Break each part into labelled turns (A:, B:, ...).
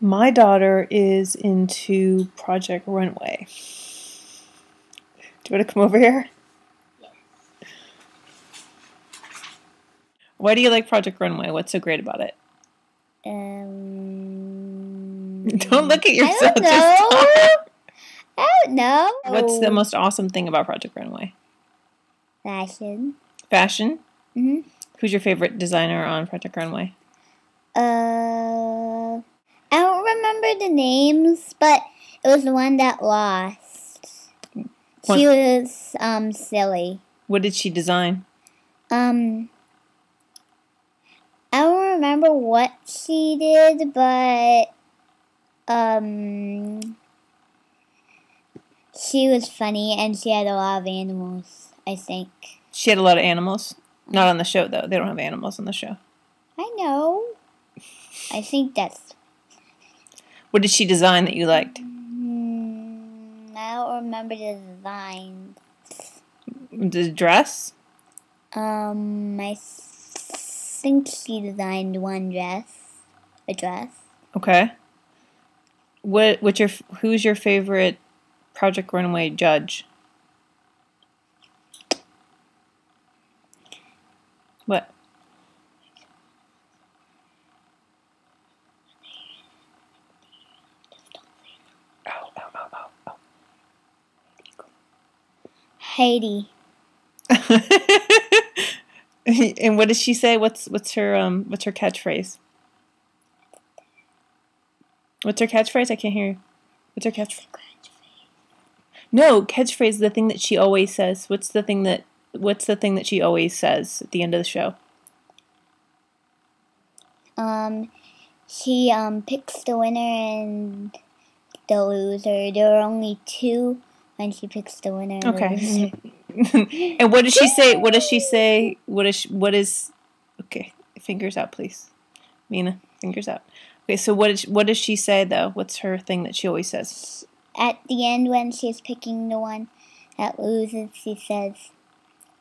A: My daughter is into Project Runway. Do you want to come over here? Why do you like Project Runway? What's so great about it?
B: Um,
A: Don't look at yourself.
B: I don't know. I don't know.
A: What's the most awesome thing about Project Runway?
B: fashion?
A: Fashion?
B: hmm
A: Who's your favorite designer on Project Runway?
B: Uh, remember the names, but it was the one that lost. She was um silly.
A: What did she design?
B: Um, I don't remember what she did, but um, she was funny and she had a lot of animals. I think.
A: She had a lot of animals. Not on the show though. They don't have animals on the show.
B: I know. I think that's.
A: What did she design that you liked?
B: Hmm, I don't remember the design.
A: The dress?
B: Um, I think she designed one dress, a dress.
A: Okay. What what's your who's your favorite Project Runway judge? What?
B: Heidi.
A: and what does she say? What's what's her um what's her catchphrase? What's her catchphrase? I can't hear you. What's her catchphrase? No, catchphrase is the thing that she always says. What's the thing that what's the thing that she always says at the end of the show?
B: Um, she um picks the winner and the loser. There are only two when she picks the winner. And The.
A: Okay. Mm-hmm. and what does she say? What does she say? What is she, what is Okay, fingers out please. Mina, fingers out. Okay, so what is, what does she say though? What's her thing that she always says?
B: At the end, when she's picking the one that loses, she says,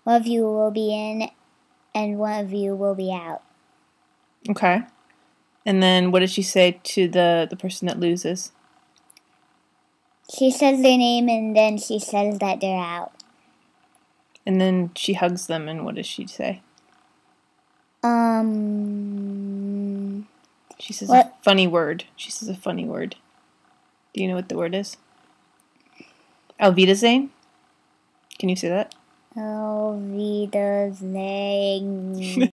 B: "One of you will be in, and one of you will be out."
A: Okay. And then what does she say to the the person that loses?
B: She says their name, and then she says that they're out.
A: And then she hugs them and what does she say?
B: Um,
A: She says
B: What?
A: a funny word. She says a funny word. Do you know what the word is? Alvidazane? Can you say that?
B: Name.